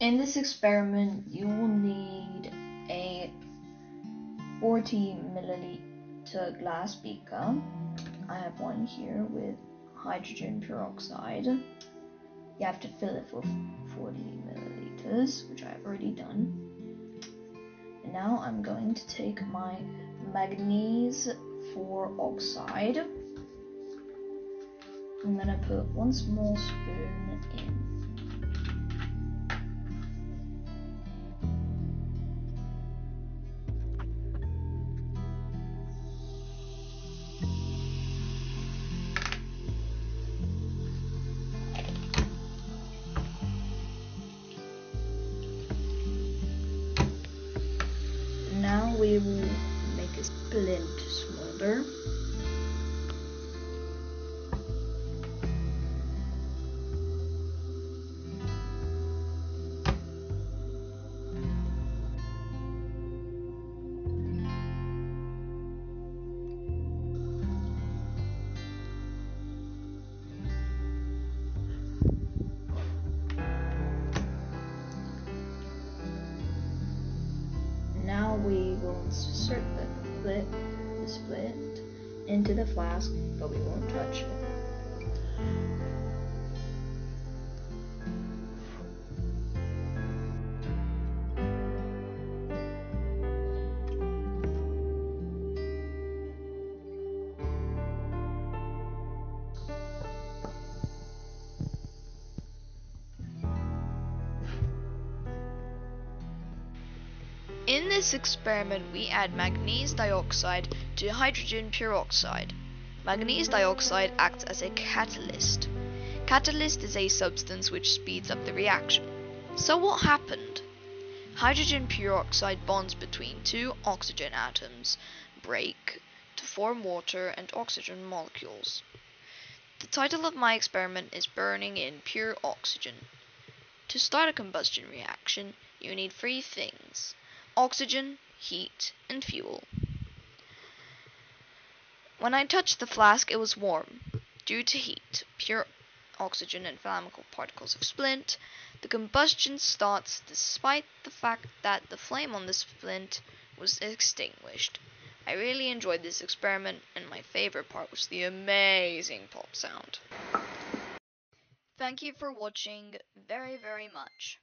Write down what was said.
In this experiment, you will need a 40 milliliter glass beaker. I have one here with hydrogen peroxide. You have to fill it for 40 milliliters, which I have already done. And now I'm going to take my manganese 4 oxide. I'm gonna put one small spoon in. Splint smolder. We will insert the splint, the splint into the flask, but we won't touch it. In this experiment, we add manganese dioxide to hydrogen peroxide. Manganese dioxide acts as a catalyst. Catalyst is a substance which speeds up the reaction. So what happened? Hydrogen peroxide bonds between two oxygen atoms break to form water and oxygen molecules. The title of my experiment is Burning in Pure Oxygen. To start a combustion reaction, you need three things oxygen, heat, and fuel. When I touched the flask, it was warm. Due to heat, pure oxygen, and flammable particles of splint, the combustion starts despite the fact that the flame on the splint was extinguished. I really enjoyed this experiment, and my favorite part was the amazing pop sound. Thank you for watching very, very much.